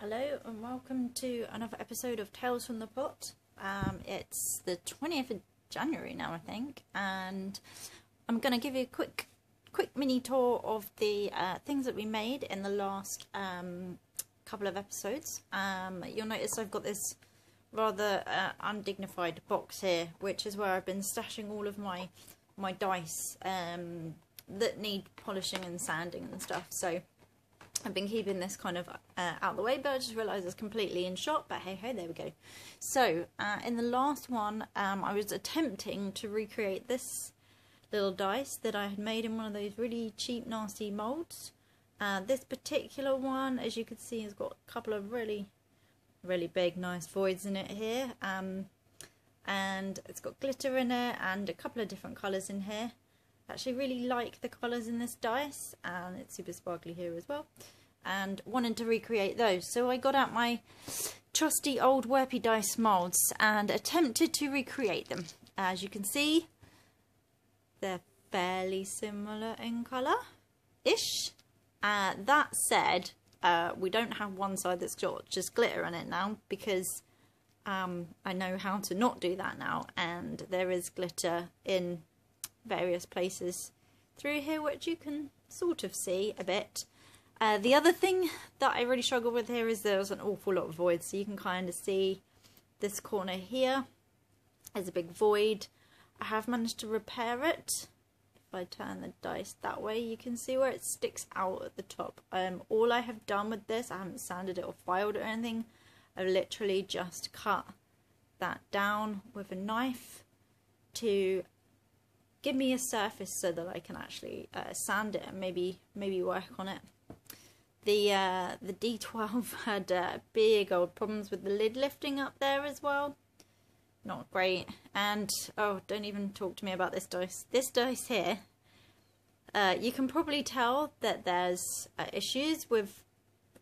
Hello and welcome to another episode of Tales from the Pot. Um, it's the 20th of January now, I think, and I'm going to give you a quick, quick mini tour of the uh, things that we made in the last um, couple of episodes. Um, you'll notice I've got this rather uh, undignified box here, which is where I've been stashing all of my my dice um, that need polishing and sanding and stuff. So I've been keeping this kind of uh, out the way, but I just realised it's completely in shot. But hey ho, there we go. So uh, in the last one, um, I was attempting to recreate this little dice that I had made in one of those really cheap, nasty moulds. Uh, this particular one, as you can see, has got a couple of really, really big, nice voids in it here. Um, and it's got glitter in it and a couple of different colours in here. Actually really like the colours in this dice and it's super sparkly here as well and wanted to recreate those so I got out my trusty old Werpy dice moulds and attempted to recreate them. As you can see they're fairly similar in colour ish. Uh, that said uh, we don't have one side that's got just glitter on it now because um, I know how to not do that now and there is glitter in various places through here which you can sort of see a bit. Uh, the other thing that I really struggle with here is there's an awful lot of voids so you can kind of see this corner here is a big void. I have managed to repair it. If I turn the dice that way you can see where it sticks out at the top. Um, all I have done with this, I haven't sanded it or filed or anything, I've literally just cut that down with a knife to give me a surface so that I can actually uh, sand it and maybe maybe work on it. The uh, the D12 had uh, big old problems with the lid lifting up there as well. Not great. And oh, don't even talk to me about this dice. This dice here, uh, you can probably tell that there's uh, issues with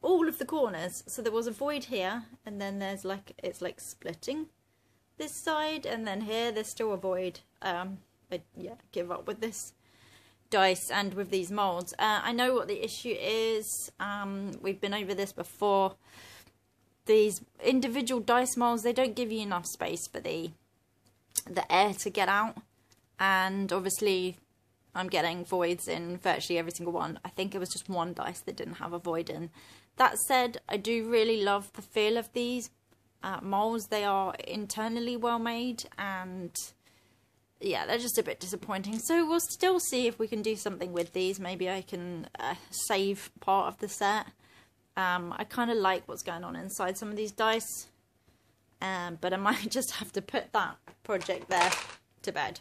all of the corners. So there was a void here, and then there's like it's like splitting this side, and then here there's still a void. Um, I yeah give up with this dice and with these molds. Uh, I know what the issue is. Um, we've been over this before. These individual dice molds they don't give you enough space for the the air to get out, and obviously I'm getting voids in virtually every single one. I think it was just one dice that didn't have a void in. That said, I do really love the feel of these uh, molds. They are internally well made and yeah, they're just a bit disappointing. So we'll still see if we can do something with these. Maybe I can uh, save part of the set. Um, I kind of like what's going on inside some of these dice. Um, but I might just have to put that project there to bed.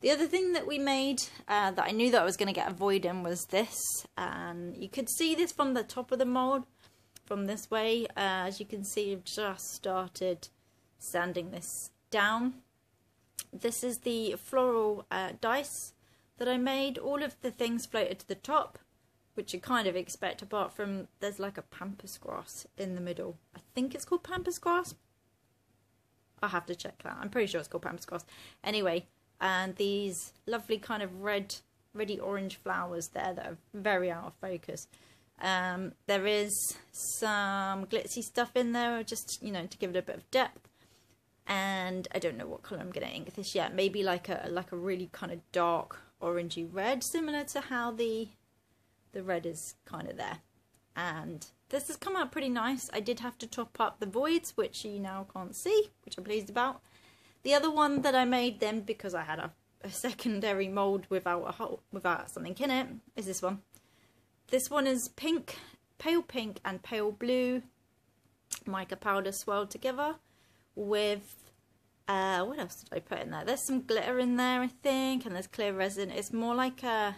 The other thing that we made uh, that I knew that I was going to get a void in was this. And you could see this from the top of the mould from this way. Uh, as you can see, I've just started sanding this down this is the floral uh, dice that I made. All of the things floated to the top, which you kind of expect, apart from there's like a pampas grass in the middle. I think it's called pampas grass. I'll have to check that. I'm pretty sure it's called pampas grass. Anyway, and these lovely kind of red, reddy orange flowers there that are very out of focus. Um, there is some glitzy stuff in there, just, you know, to give it a bit of depth and I don't know what colour I'm to ink this yet. Maybe like a like a really kind of dark orangey red, similar to how the the red is kind of there. And this has come out pretty nice. I did have to top up the voids, which you now can't see, which I'm pleased about. The other one that I made then, because I had a, a secondary mould without a hole, without something in it, is this one. This one is pink, pale pink and pale blue mica powder swirled together with uh, what else did I put in there? There's some glitter in there, I think, and there's clear resin. It's more like a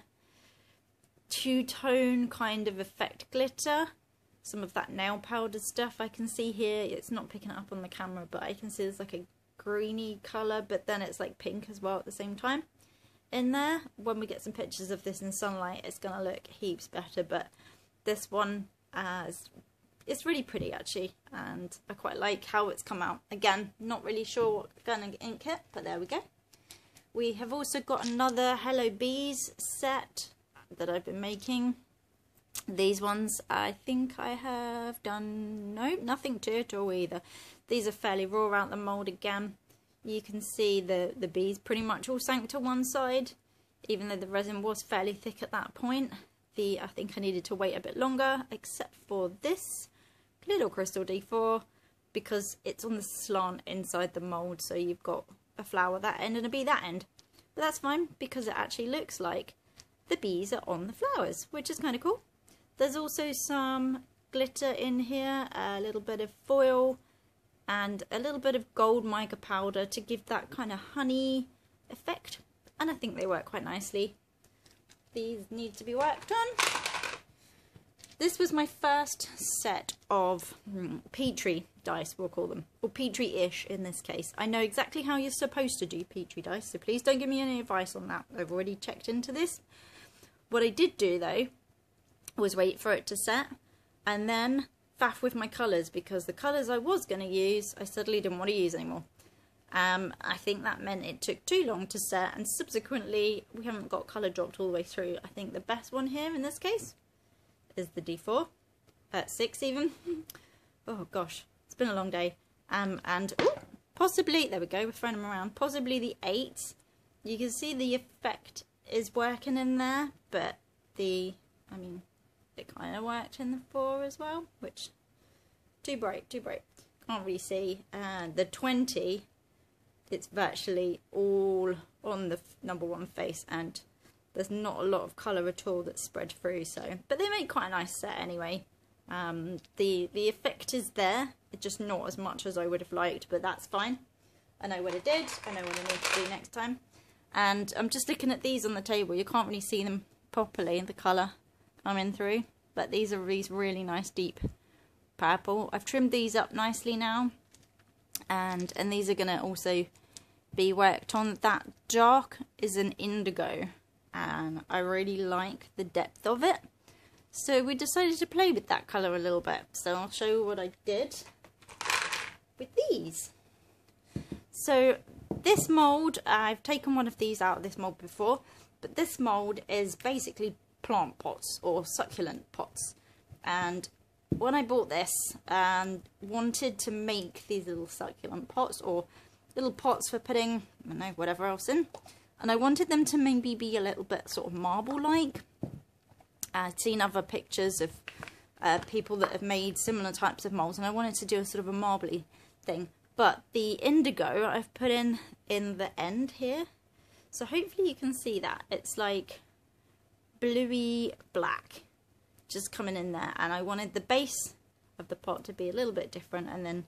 two-tone kind of effect glitter. Some of that nail powder stuff I can see here. It's not picking it up on the camera, but I can see there's like a greeny colour, but then it's like pink as well at the same time. In there, when we get some pictures of this in sunlight, it's going to look heaps better, but this one uh, is it's really pretty actually and I quite like how it's come out. Again, not really sure what kind of ink it, but there we go. We have also got another Hello Bees set that I've been making. These ones, I think I have done, no, nothing to it all either. These are fairly raw out the mould again. You can see the, the bees pretty much all sank to one side, even though the resin was fairly thick at that point. The I think I needed to wait a bit longer, except for this little crystal D4, because it's on the slant inside the mould, so you've got a flower that end and a bee that end. But that's fine, because it actually looks like the bees are on the flowers, which is kind of cool. There's also some glitter in here, a little bit of foil, and a little bit of gold mica powder to give that kind of honey effect. And I think they work quite nicely. These need to be worked on. This was my first set of hmm, Petri dice, we'll call them. Or Petri-ish in this case. I know exactly how you're supposed to do Petri dice, so please don't give me any advice on that. I've already checked into this. What I did do, though, was wait for it to set, and then faff with my colours, because the colours I was going to use, I suddenly didn't want to use anymore. Um, I think that meant it took too long to set, and subsequently, we haven't got colour dropped all the way through. I think the best one here, in this case, is the D4 at 6 even. oh gosh, it's been a long day. Um, and ooh, possibly, there we go, we're throwing them around, possibly the 8. You can see the effect is working in there, but the, I mean, it kind of worked in the 4 as well, which, too bright, too bright. Can't really see. And the 20, it's virtually all on the number one face and there's not a lot of colour at all that's spread through so but they make quite a nice set anyway. Um, the the effect is there it's just not as much as I would have liked but that's fine. I know what I did I know what I need to do next time. And I'm just looking at these on the table you can't really see them properly the colour coming through but these are these really nice deep purple. I've trimmed these up nicely now and and these are going to also be worked on that dark is an indigo and I really like the depth of it. So we decided to play with that colour a little bit. So I'll show you what I did with these. So this mould, I've taken one of these out of this mould before, but this mould is basically plant pots or succulent pots. And when I bought this and wanted to make these little succulent pots or little pots for putting, I don't know, whatever else in, and I wanted them to maybe be a little bit sort of marble-like. I'd seen other pictures of uh, people that have made similar types of molds and I wanted to do a sort of a marbly thing. But the indigo I've put in in the end here. So hopefully you can see that. It's like bluey black just coming in there. And I wanted the base of the pot to be a little bit different and then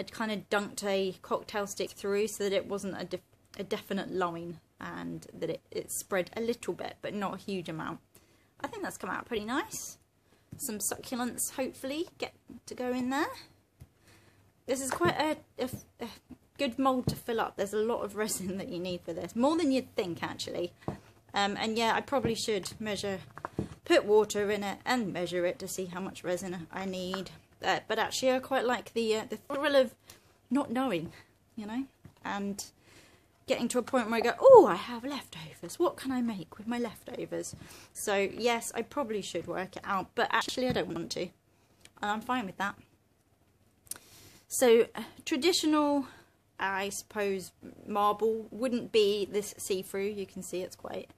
I'd kind of dunked a cocktail stick through so that it wasn't a, a definite line and that it, it spread a little bit but not a huge amount. I think that's come out pretty nice. Some succulents hopefully get to go in there. This is quite a, a, a good mould to fill up. There's a lot of resin that you need for this, more than you'd think actually. Um, and yeah, I probably should measure, put water in it and measure it to see how much resin I need. Uh, but actually I quite like the, uh, the thrill of not knowing, you know, and getting to a point where I go, oh, I have leftovers. What can I make with my leftovers? So, yes, I probably should work it out, but actually I don't want to. And I'm fine with that. So, traditional, I suppose, marble wouldn't be this see-through. You can see it's quite,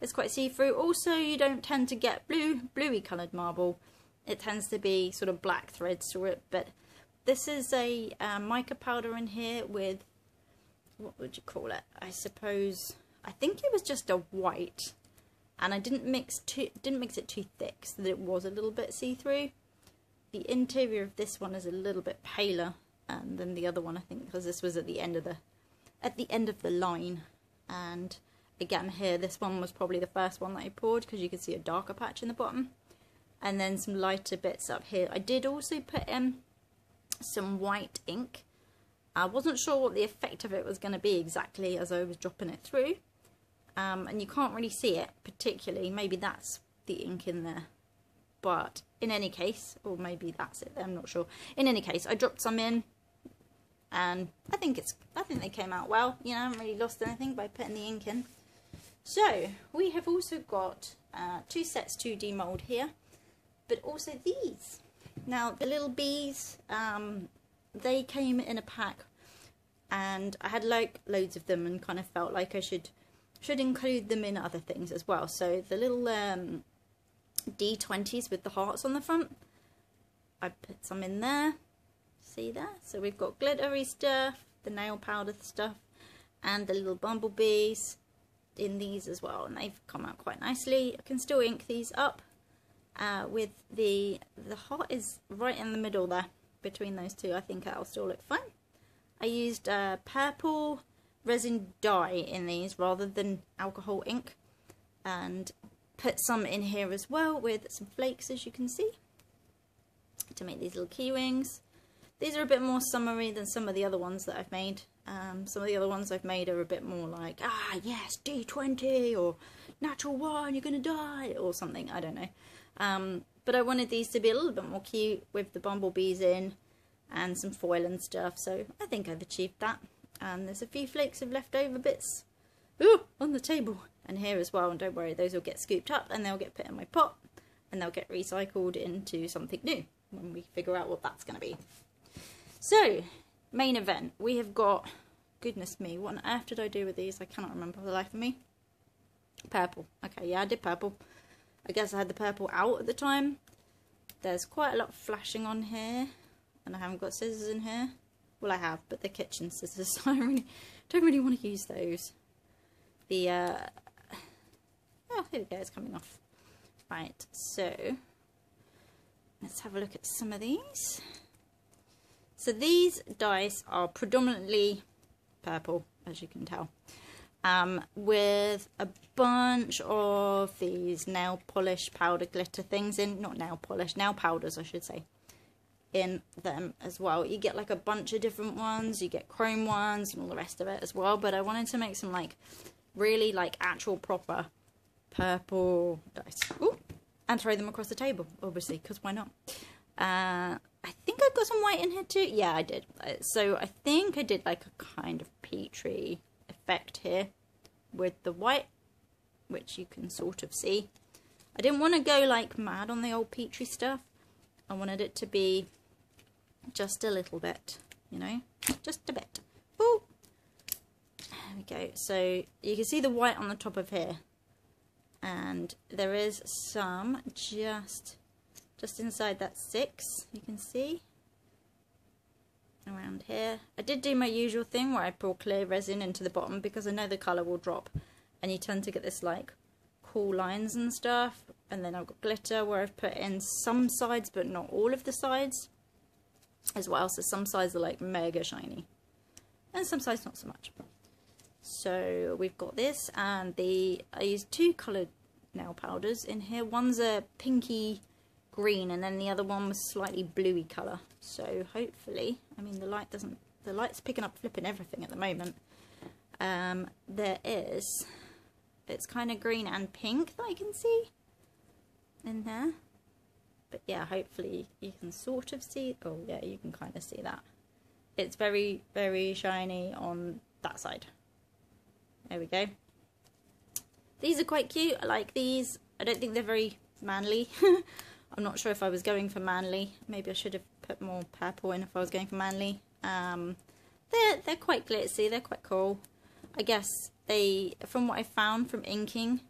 it's quite see-through. Also, you don't tend to get blue, bluey coloured marble. It tends to be sort of black threads through it, but this is a uh, mica powder in here with what would you call it? I suppose I think it was just a white, and I didn't mix too didn't mix it too thick so that it was a little bit see through. The interior of this one is a little bit paler um, than the other one, I think, because this was at the end of the at the end of the line, and again here this one was probably the first one that I poured because you can see a darker patch in the bottom, and then some lighter bits up here. I did also put in some white ink I wasn't sure what the effect of it was going to be exactly as I was dropping it through. Um, and you can't really see it particularly. Maybe that's the ink in there. But in any case, or maybe that's it, I'm not sure. In any case, I dropped some in and I think it's I think they came out well. You know, I haven't really lost anything by putting the ink in. So, we have also got uh, two sets to demold here. But also these. Now, the little bees, um, they came in a pack and I had like loads of them and kind of felt like I should should include them in other things as well. So the little um, D20s with the hearts on the front, I put some in there. See there? So we've got glittery stuff, the nail powder stuff, and the little bumblebees in these as well. And they've come out quite nicely. I can still ink these up uh, with the, the heart is right in the middle there between those two. I think that'll still look fine. I used uh, purple resin dye in these rather than alcohol ink and put some in here as well with some flakes as you can see to make these little key rings. These are a bit more summery than some of the other ones that I've made. Um, some of the other ones I've made are a bit more like, ah yes, D20 or natural one, you're going to die or something, I don't know. Um, but I wanted these to be a little bit more cute with the bumblebees in and some foil and stuff. So I think I've achieved that. And there's a few flakes of leftover bits ooh, on the table and here as well. And don't worry, those will get scooped up and they'll get put in my pot and they'll get recycled into something new when we figure out what that's going to be. So, main event. We have got, goodness me, what on earth did I do with these? I cannot remember the life of me. Purple. Okay, yeah, I did purple. I guess I had the purple out at the time. There's quite a lot flashing on here. And I haven't got scissors in here. Well, I have, but they're kitchen scissors, so I really don't really want to use those. The, uh... Oh, here we go, it's coming off. Right, so... Let's have a look at some of these. So these dice are predominantly purple, as you can tell um, with a bunch of these nail polish powder glitter things in, not nail polish, nail powders I should say, in them as well. You get like a bunch of different ones, you get chrome ones and all the rest of it as well, but I wanted to make some like really like actual proper purple dice. Ooh, and throw them across the table, obviously, because why not? Uh, I think I've got some white in here too. Yeah, I did. Uh, so I think I did like a kind of Petri effect here with the white, which you can sort of see. I didn't want to go like mad on the old Petri stuff. I wanted it to be just a little bit, you know, just a bit. Ooh. There we go. So you can see the white on the top of here. And there is some just just inside that six, you can see around here. I did do my usual thing where I pour clear resin into the bottom because I know the colour will drop and you tend to get this like cool lines and stuff and then I've got glitter where I've put in some sides but not all of the sides as well so some sides are like mega shiny and some sides not so much so we've got this and the I used two coloured nail powders in here one's a pinky green and then the other one was slightly bluey colour. So hopefully, I mean the light doesn't, the light's picking up flipping everything at the moment. Um, there is, it's kind of green and pink that I can see in there. But yeah, hopefully you can sort of see, oh yeah, you can kind of see that. It's very, very shiny on that side. There we go. These are quite cute. I like these. I don't think they're very manly. I'm not sure if I was going for manly. Maybe I should have put more purple in if I was going for manly. Um, they're, they're quite glitzy. They're quite cool. I guess they, from what I found from inking,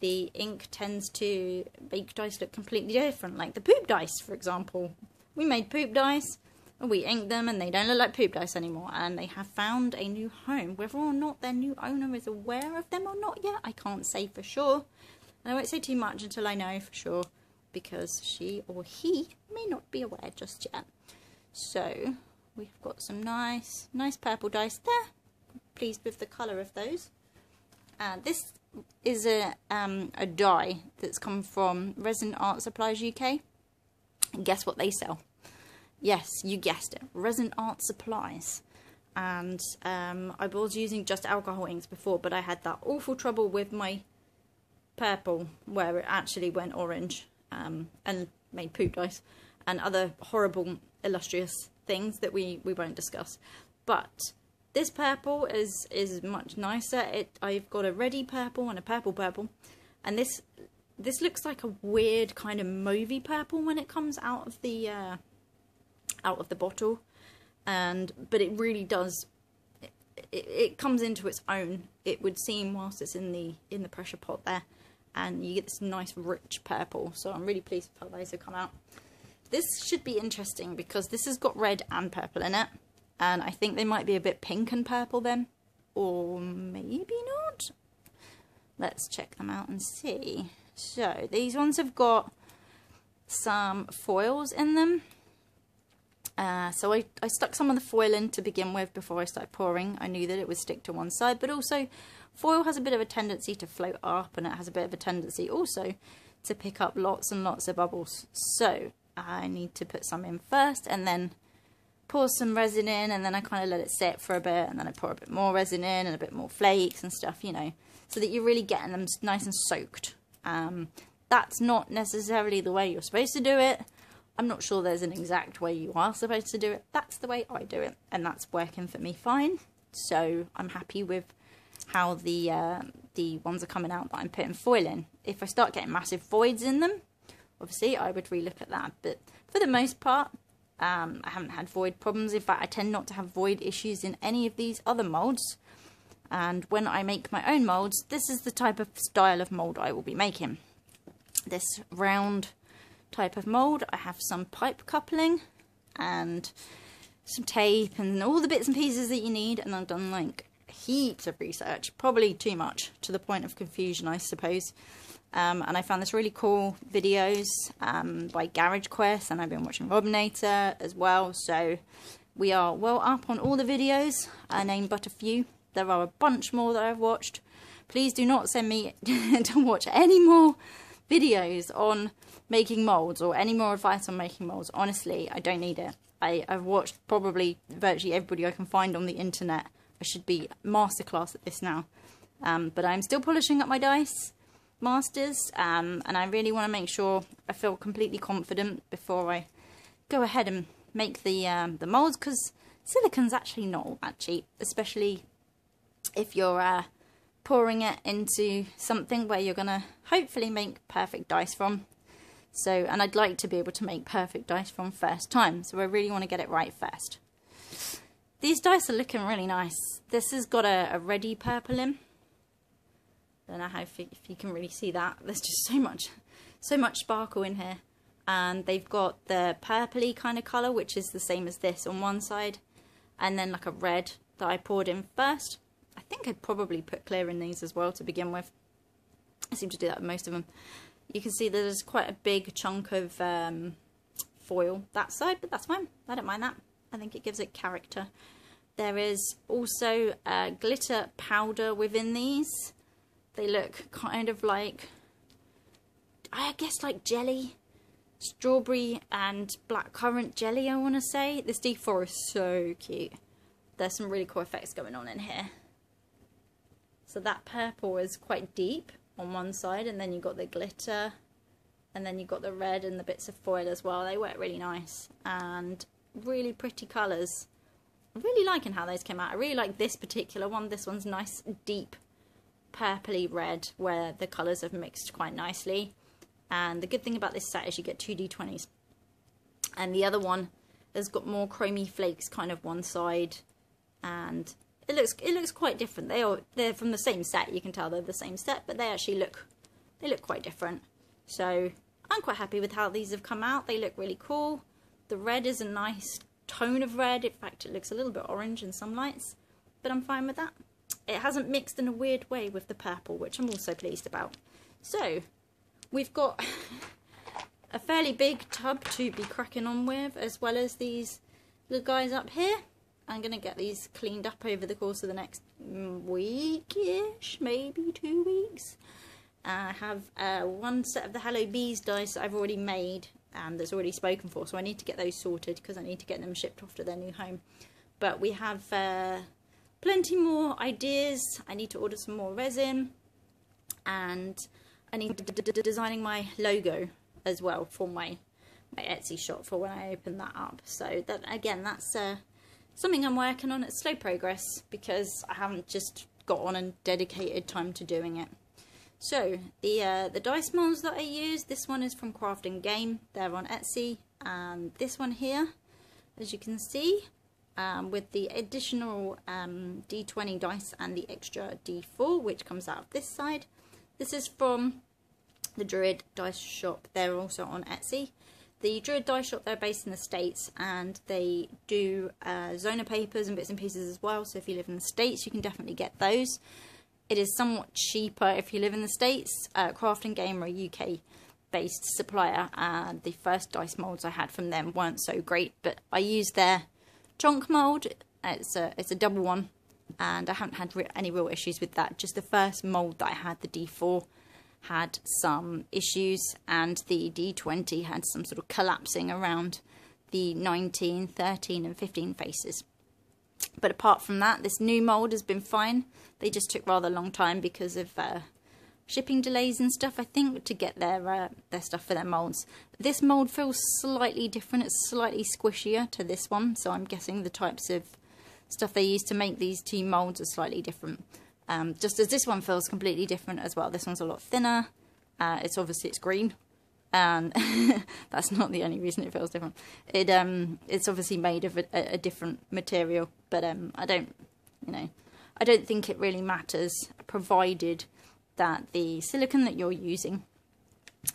the ink tends to make dice look completely different. Like the poop dice, for example. We made poop dice, and we inked them, and they don't look like poop dice anymore. And they have found a new home. Whether or not their new owner is aware of them or not yet, I can't say for sure. And I won't say too much until I know for sure because she or he may not be aware just yet. So we've got some nice, nice purple dice there. Pleased with the colour of those. Uh, this is a um, a die that's come from Resin Art Supplies UK. And guess what they sell? Yes, you guessed it. Resin Art Supplies. And um, I was using just alcohol inks before, but I had that awful trouble with my purple where it actually went orange um, and made poop dice and other horrible illustrious things that we, we won't discuss. But this purple is is much nicer. It I've got a ready purple and a purple purple, and this this looks like a weird kind of mauvey purple when it comes out of the uh, out of the bottle, and but it really does. It, it, it comes into its own. It would seem whilst it's in the in the pressure pot there, and you get this nice rich purple. So I'm really pleased with how those have come out. This should be interesting because this has got red and purple in it, and I think they might be a bit pink and purple then, or maybe not. Let's check them out and see. So these ones have got some foils in them. Uh, so I, I stuck some of the foil in to begin with before I started pouring. I knew that it would stick to one side, but also foil has a bit of a tendency to float up and it has a bit of a tendency also to pick up lots and lots of bubbles. So I need to put some in first and then pour some resin in and then I kind of let it sit for a bit and then I pour a bit more resin in and a bit more flakes and stuff, you know, so that you're really getting them nice and soaked. Um, that's not necessarily the way you're supposed to do it. I'm not sure there's an exact way you are supposed to do it. That's the way I do it, and that's working for me fine. So I'm happy with how the uh, the ones are coming out that I'm putting foil in. If I start getting massive voids in them, obviously I would relook at that. But for the most part, um, I haven't had void problems. In fact, I tend not to have void issues in any of these other molds. And when I make my own molds, this is the type of style of mold I will be making. This round type of mold, I have some pipe coupling and some tape and all the bits and pieces that you need. And I've done like heaps of research, probably too much to the point of confusion, I suppose. Um, and I found this really cool videos um, by Garage Quest, and I've been watching Rybonator as well. So we are well up on all the videos. I named but a few. There are a bunch more that I've watched. Please do not send me to watch any more videos on making molds or any more advice on making molds. Honestly, I don't need it. I, I've watched probably virtually everybody I can find on the internet. I should be masterclass at this now. Um, but I'm still polishing up my dice masters um, and I really want to make sure I feel completely confident before I go ahead and make the um, the molds because silicon's actually not all that cheap, especially if you're uh, pouring it into something where you're to hopefully make perfect dice from. So, and I'd like to be able to make perfect dice from first time, so I really want to get it right first. These dice are looking really nice. This has got a, a reddy purple in. I Don't know how if you, if you can really see that. There's just so much, so much sparkle in here. And they've got the purpley kind of colour, which is the same as this on one side. And then like a red that I poured in first. I think I'd probably put clear in these as well to begin with. I seem to do that with most of them. You can see there's quite a big chunk of um, foil that side, but that's fine. I don't mind that. I think it gives it character. There is also glitter powder within these. They look kind of like, I guess like jelly. Strawberry and blackcurrant jelly, I want to say. This D4 is so cute. There's some really cool effects going on in here. So that purple is quite deep on one side and then you've got the glitter and then you've got the red and the bits of foil as well. They work really nice and really pretty colours. Really liking how those came out. I really like this particular one. This one's nice deep purpley red where the colours have mixed quite nicely. And the good thing about this set is you get two D20s. And the other one has got more chromy flakes kind of one side and it looks it looks quite different. They are they're from the same set. You can tell they're the same set, but they actually look they look quite different. So I'm quite happy with how these have come out. They look really cool. The red is a nice tone of red. In fact, it looks a little bit orange in some lights, but I'm fine with that. It hasn't mixed in a weird way with the purple, which I'm also pleased about. So we've got a fairly big tub to be cracking on with, as well as these little guys up here. I'm going to get these cleaned up over the course of the next week-ish, maybe two weeks. I have uh, one set of the Hello Bees dice that I've already made and that's already spoken for, so I need to get those sorted because I need to get them shipped off to their new home. But we have uh, plenty more ideas. I need to order some more resin and I need designing my logo as well for my my Etsy shop for when I open that up. So that again, that's uh, something I'm working on. It's slow progress because I haven't just got on and dedicated time to doing it. So the uh, the dice molds that I use, this one is from Craft and Game. They're on Etsy, and this one here, as you can see, um, with the additional um, D20 dice and the extra D4, which comes out of this side. This is from the Druid Dice Shop. They're also on Etsy. The Druid Dice Shop, they're based in the States and they do uh, Zona papers and bits and pieces as well. So if you live in the States, you can definitely get those. It is somewhat cheaper if you live in the States. Uh, Craft and Game are a UK based supplier and the first dice molds I had from them weren't so great, but I used their chonk mold. It's a, it's a double one and I haven't had re any real issues with that. Just the first mold that I had, the D4, had some issues, and the D20 had some sort of collapsing around the 19, 13, and 15 faces. But apart from that, this new mold has been fine. They just took rather a long time because of uh, shipping delays and stuff, I think, to get their uh, their stuff for their molds. This mold feels slightly different. It's slightly squishier to this one, so I'm guessing the types of stuff they use to make these two molds are slightly different. Um, just as this one feels completely different as well. This one's a lot thinner. Uh, it's obviously it's green, and that's not the only reason it feels different. It um it's obviously made of a, a different material, but um I don't you know I don't think it really matters provided that the silicon that you're using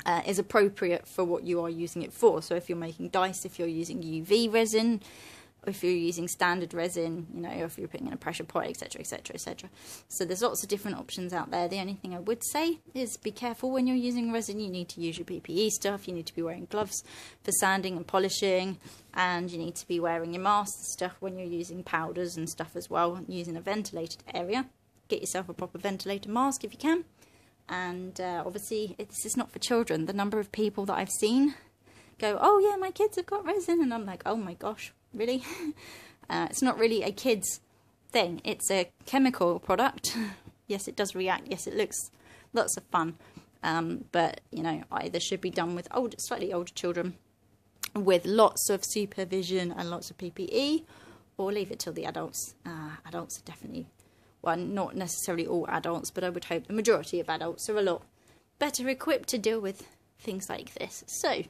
uh, is appropriate for what you are using it for. So if you're making dice, if you're using UV resin, if you're using standard resin, you know, if you're putting in a pressure pot, etc., etc., etc. So there's lots of different options out there. The only thing I would say is be careful when you're using resin. You need to use your PPE stuff. You need to be wearing gloves for sanding and polishing, and you need to be wearing your mask stuff when you're using powders and stuff as well. Using a ventilated area, get yourself a proper ventilator mask if you can. And uh, obviously, this is not for children. The number of people that I've seen go, "Oh yeah, my kids have got resin," and I'm like, "Oh my gosh." Really. Uh, it's not really a kid's thing. It's a chemical product. yes, it does react. Yes, it looks lots of fun. Um, but, you know, either should be done with old, slightly older children with lots of supervision and lots of PPE or leave it till the adults. Uh, adults are definitely, well, not necessarily all adults, but I would hope the majority of adults are a lot better equipped to deal with things like this. So,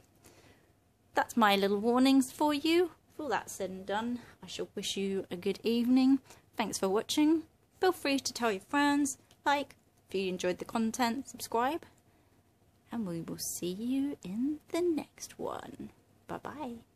that's my little warnings for you all that said and done, I shall wish you a good evening. Thanks for watching. Feel free to tell your friends, like, if you enjoyed the content, subscribe. And we will see you in the next one. Bye bye.